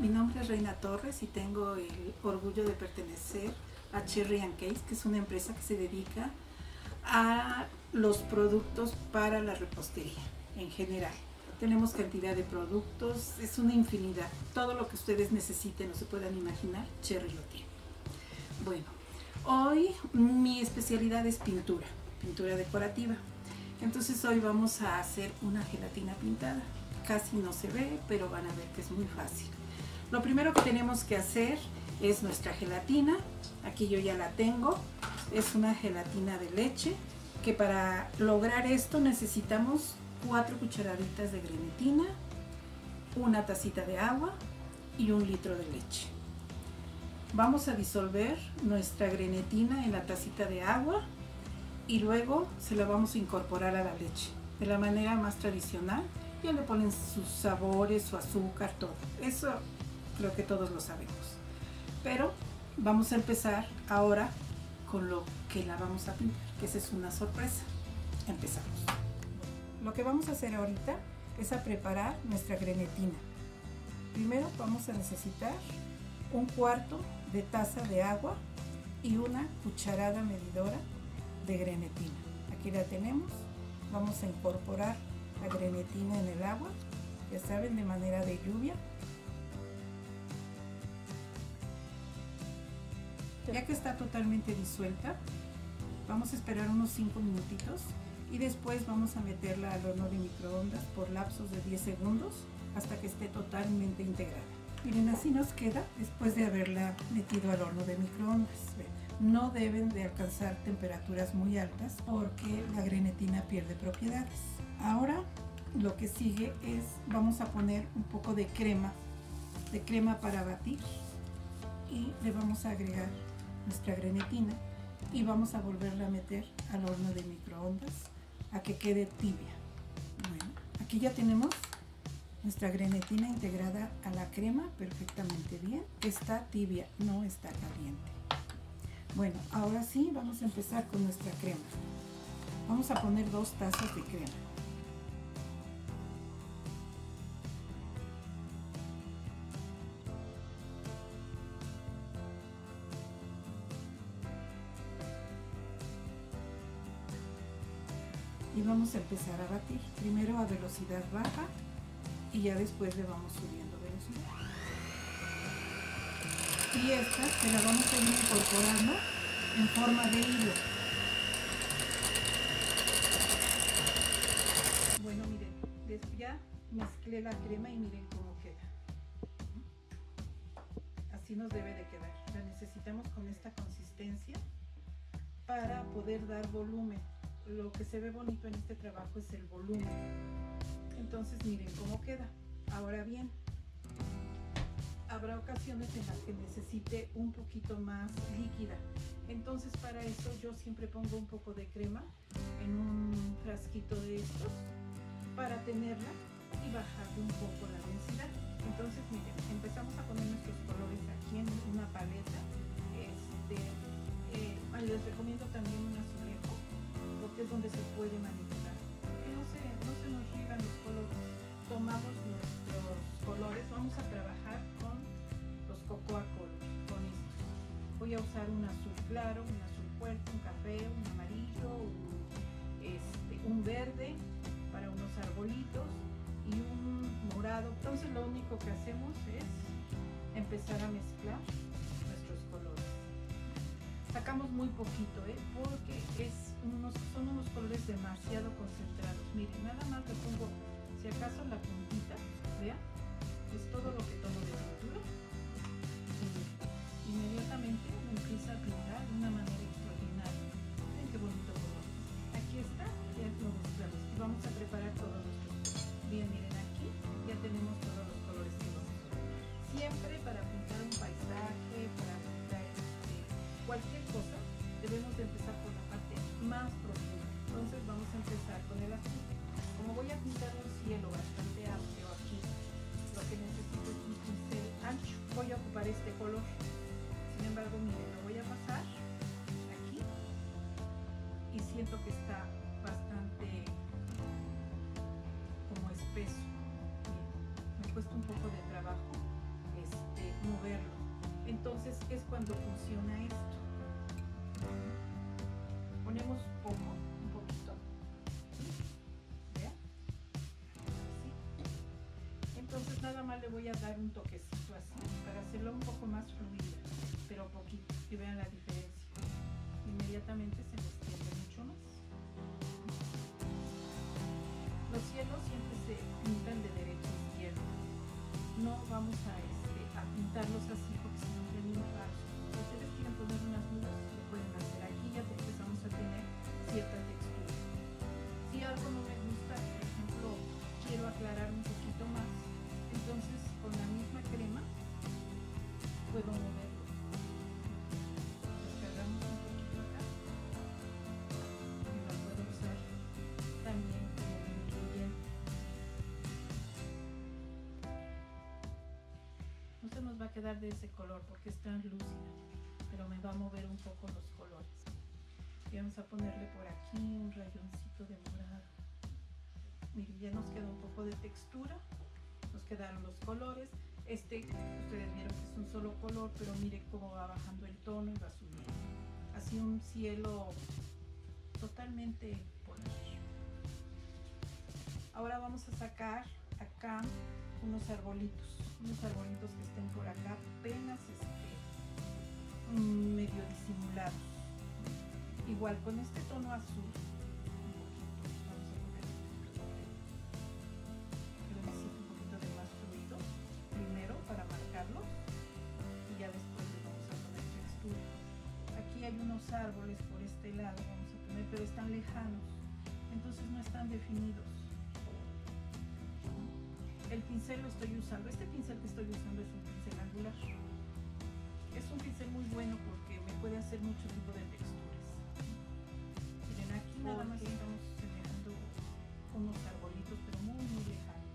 mi nombre es Reina Torres y tengo el orgullo de pertenecer a Cherry and Case, que es una empresa que se dedica a los productos para la repostería en general. Tenemos cantidad de productos, es una infinidad. Todo lo que ustedes necesiten o se puedan imaginar, Cherry lo tiene. Bueno, hoy mi especialidad es pintura, pintura decorativa. Entonces hoy vamos a hacer una gelatina pintada. Casi no se ve, pero van a ver que es muy fácil. Lo primero que tenemos que hacer es nuestra gelatina. Aquí yo ya la tengo. Es una gelatina de leche que para lograr esto necesitamos 4 cucharaditas de grenetina, una tacita de agua y un litro de leche. Vamos a disolver nuestra grenetina en la tacita de agua y luego se la vamos a incorporar a la leche de la manera más tradicional. Ya le ponen sus sabores, su azúcar, todo. Eso creo que todos lo sabemos. Pero vamos a empezar ahora con lo que la vamos a pintar, que esa es una sorpresa. Empezamos. Lo que vamos a hacer ahorita es a preparar nuestra grenetina. Primero vamos a necesitar un cuarto de taza de agua y una cucharada medidora de grenetina. Aquí la tenemos. Vamos a incorporar la grenetina en el agua, ya saben, de manera de lluvia. Ya que está totalmente disuelta, vamos a esperar unos 5 minutitos y después vamos a meterla al horno de microondas por lapsos de 10 segundos hasta que esté totalmente integrada. Miren, así nos queda después de haberla metido al horno de microondas no deben de alcanzar temperaturas muy altas porque la grenetina pierde propiedades. Ahora lo que sigue es, vamos a poner un poco de crema, de crema para batir y le vamos a agregar nuestra grenetina y vamos a volverla a meter al horno de microondas a que quede tibia. Bueno, aquí ya tenemos nuestra grenetina integrada a la crema perfectamente bien. Está tibia, no está caliente. Bueno, ahora sí vamos a empezar con nuestra crema. Vamos a poner dos tazas de crema. Empezar a batir primero a velocidad baja y ya después le vamos subiendo velocidad y esta se la vamos a ir incorporando en forma de hilo. Bueno, miren, ya mezclé la crema y miren cómo queda. Así nos debe de quedar. La necesitamos con esta consistencia para poder dar volumen. Lo que se ve bonito en este trabajo es el volumen. Entonces miren cómo queda. Ahora bien, habrá ocasiones en las que necesite un poquito más líquida. Entonces para eso yo siempre pongo un poco de crema en un frasquito de estos para tenerla y bajar un poco la densidad. Entonces miren, empezamos a poner nuestros colores aquí en una paleta. Este, eh, les recomiendo también un azulejo porque es donde se puede manipular. Que no se, no se nos riegan los colores. Tomamos nuestros colores, vamos a trabajar cocoa color con esto. Voy a usar un azul claro, un azul fuerte, un café, un amarillo, un, este, un verde para unos arbolitos y un morado. Entonces lo único que hacemos es empezar a mezclar nuestros colores. Sacamos muy poquito, ¿eh? porque es son unos colores demasiado concentrados. Miren, nada más le pongo, si acaso la puntita, vean, es todo lo que tomo de pintura inmediatamente empieza a pintar de una manera extraordinaria. Miren qué bonito color. Aquí está, ya lo mezclamos. Y vamos a preparar todos nuestros Bien, miren aquí ya tenemos todos los colores que vamos a usar. Siempre para pintar un paisaje, para pintar este, cualquier cosa, debemos de empezar por más profunda. Entonces vamos a empezar con el azul. Como voy a pintar un cielo bastante amplio aquí, lo que necesito es un pincel ancho. Voy a ocupar este color sin embargo, miren, lo voy a pasar aquí y siento que está bastante como espeso. me cuesta un poco de trabajo este, Entonces es cuando funciona esto. Ponemos poco, un poquito. Así. Entonces nada más le voy a dar un toquecito así para hacerlo un poco más fluida, pero poquito, que vean la diferencia. Inmediatamente se me extiende mucho más. Los cielos siempre se pintan de derecha a izquierda. No vamos a, este, pintarlos así porque si no falso. Si ustedes quieren poner unas nubes, lo pueden hacer empezamos a tener cierta textura. Si algo no me gusta, por ejemplo, quiero aclarar un poquito más, entonces con la misma crema puedo moverlo. Descargamos un poquito acá y lo puedo usar también. No se nos va a quedar de ese color porque es translúcida, pero me va a mover un poco los colores. Vamos a ponerle por aquí un rayoncito de morado. Miren, ya nos queda un poco de textura, nos quedaron los colores. Este, ustedes vieron que es un solo color, pero miren cómo va bajando el tono y va subiendo. Así un cielo totalmente polar. Ahora vamos a sacar acá unos arbolitos, unos arbolitos que estén por acá apenas este, medio disimulados. Igual con este tono azul, primero para marcarlo y ya después le vamos a poner textura. Aquí hay unos árboles por este lado, vamos a poner, pero están lejanos, entonces no están definidos el pincel lo estoy usando. Este pincel que estoy usando es un pincel angular. Es un pincel muy bueno porque me puede hacer mucho tipo de texturas. Nada más estamos generando unos arbolitos, pero muy, muy lejanos.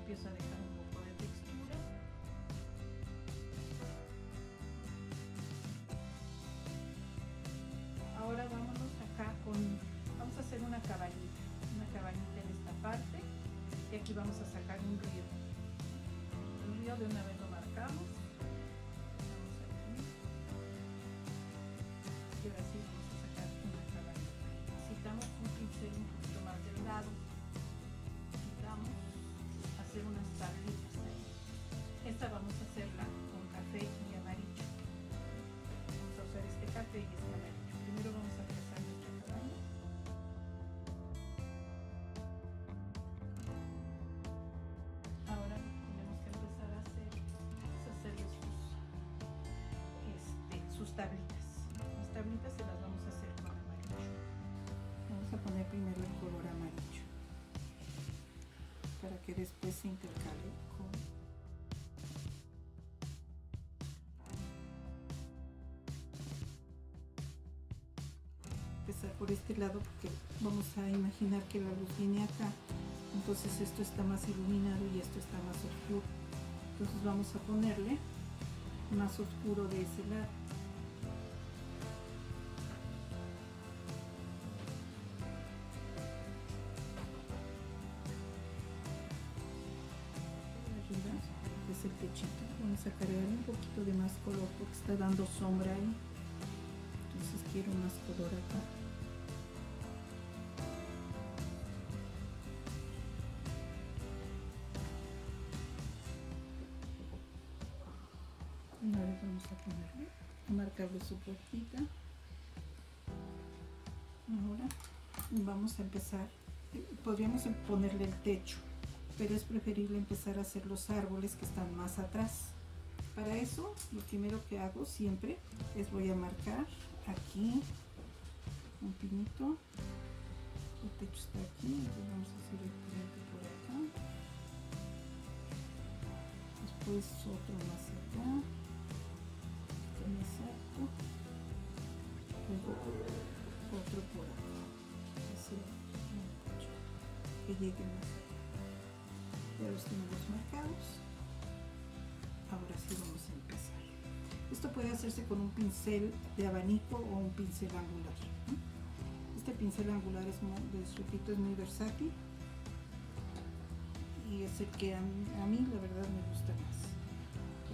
Empiezo a dejar un poco de textura. Ahora vámonos acá con, vamos a hacer una cabañita una cabañita en esta parte y aquí vamos a sacar un río un río de una vez después se intercale con empezar por este lado porque vamos a imaginar que la luz viene acá entonces esto está más iluminado y esto está más oscuro. Entonces vamos a ponerle más oscuro de ese lado el techito vamos a cargar un poquito de más color porque está dando sombra ahí. Entonces quiero más color acá. Ahora vamos a ponerle a marcarle su puertita. Ahora vamos a empezar podríamos ponerle el techo pero es preferible empezar a hacer los árboles que están más atrás. Para eso, lo primero que hago siempre es voy a marcar aquí un pinito. El techo está aquí, entonces vamos a hacer el por acá. Después otro más acá. Más alto. Luego otro por acá. Así, que llegue más acá ya los tenemos marcados ahora sí vamos a empezar esto puede hacerse con un pincel de abanico o un pincel angular este pincel angular es muy, les repito es muy versátil y es el que a mí, a mí la verdad me gusta más.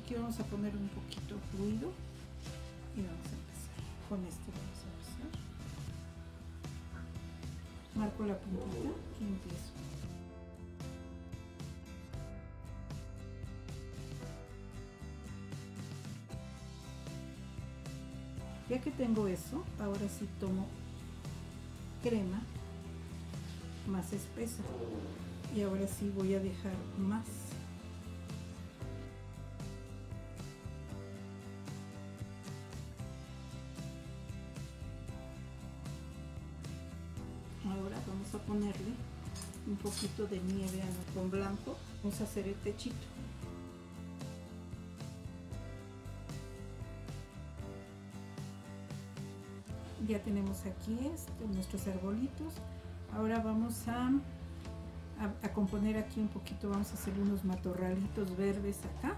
Aquí vamos a poner un poquito fluido y vamos a empezar. Con este vamos a empezar. Marco la puntita y empiezo. Tengo eso, ahora sí tomo crema más espesa. Y ahora sí voy a dejar más. Ahora vamos a ponerle un poquito de nieve con blanco. Vamos a hacer el techito ya tenemos aquí este, nuestros arbolitos. Ahora vamos a, a, componer aquí un poquito vamos a hacer unos matorralitos verdes acá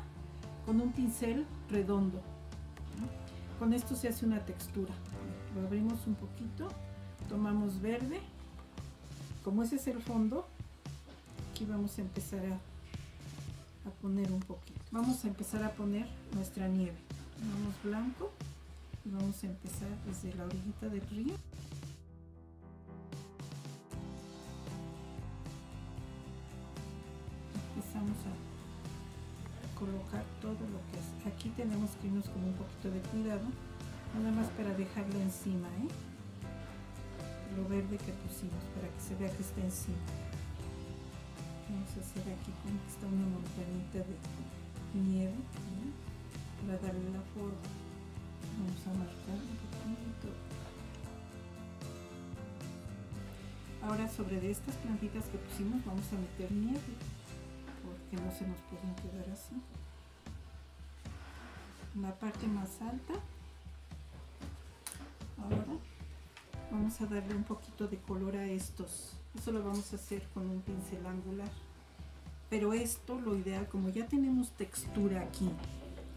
con un pincel redondo con esto se hace una textura. Lo abrimos un poquito tomamos verde. Como ese es el fondo aquí vamos a empezar a, a poner un poquito. Vamos a empezar a poner nuestra nieve. Tomamos blanco vamos a empezar desde la orillita del río. Empezamos a colocar todo lo que es. Aquí tenemos que irnos con un poquito de cuidado nada más para dejarlo encima ¿eh? lo verde que pusimos para que se vea que está encima. Vamos a hacer aquí como que está una montañita de nieve para darle la forma vamos a marcar un poquito. Ahora sobre de estas plantitas que pusimos vamos a meter nieve porque no se nos pueden quedar así. La parte más alta ahora vamos a darle un poquito de color a estos. Eso lo vamos a hacer con un pincel angular. Pero esto lo ideal como ya tenemos textura aquí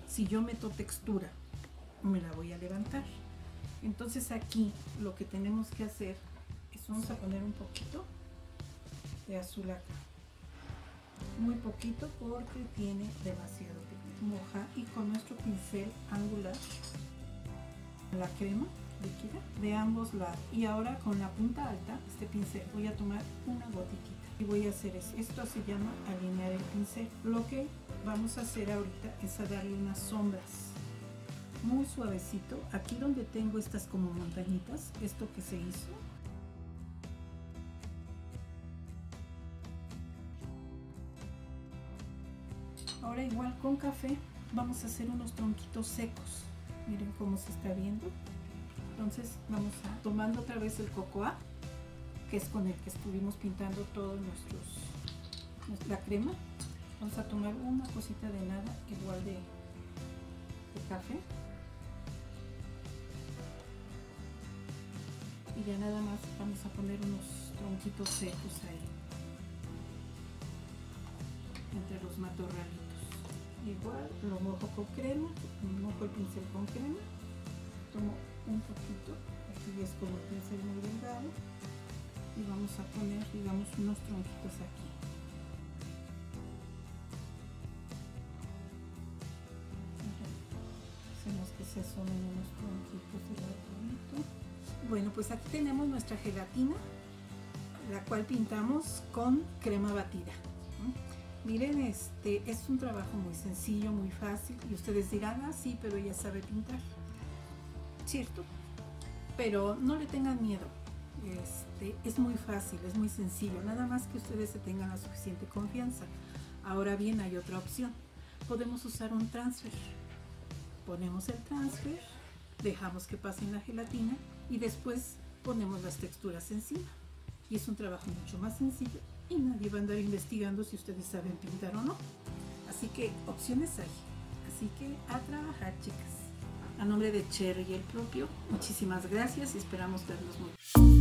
si yo meto textura me la voy a levantar. Entonces aquí lo que tenemos que hacer es vamos a poner un poquito de azul acá. Muy poquito porque tiene demasiado pigmento. Moja y con nuestro pincel angular la crema líquida de ambos lados. Y ahora con la punta alta, este pincel, voy a tomar una gotiquita y voy a hacer eso. Esto se llama alinear el pincel. Lo que vamos a hacer ahorita es a darle unas sombras muy suavecito. Aquí donde tengo estas como montañitas, esto que se hizo. Ahora igual con café vamos a hacer unos tronquitos secos. Miren cómo se está viendo. Entonces vamos a tomando otra vez el cocoa, que es con el que estuvimos pintando todos nuestros la crema. Vamos a tomar una cosita de nada igual de, de café y ya nada más vamos a poner unos tronquitos secos ahí. Entre los matorralitos. Igual lo mojo con crema mojo el pincel con crema tomo un poquito aquí es como el pincel muy delgado y vamos a poner digamos unos tronquitos aquí. Hacemos que se asomen unos tronquitos de arbolito bueno, pues aquí tenemos nuestra gelatina, la cual pintamos con crema batida. Miren, este es un trabajo muy sencillo, muy fácil, y ustedes dirán, ah, sí, pero ella sabe pintar. Cierto, pero no le tengan miedo. Este, es muy fácil, es muy sencillo, nada más que ustedes se tengan la suficiente confianza. Ahora bien, hay otra opción. Podemos usar un transfer. Ponemos el transfer, dejamos que pase en la gelatina y después ponemos las texturas encima. Y es un trabajo mucho más sencillo y nadie va a andar investigando si ustedes saben pintar o no. Así que opciones hay. Así que a trabajar, chicas. A nombre de Cherry y el propio, muchísimas gracias y esperamos vernos muy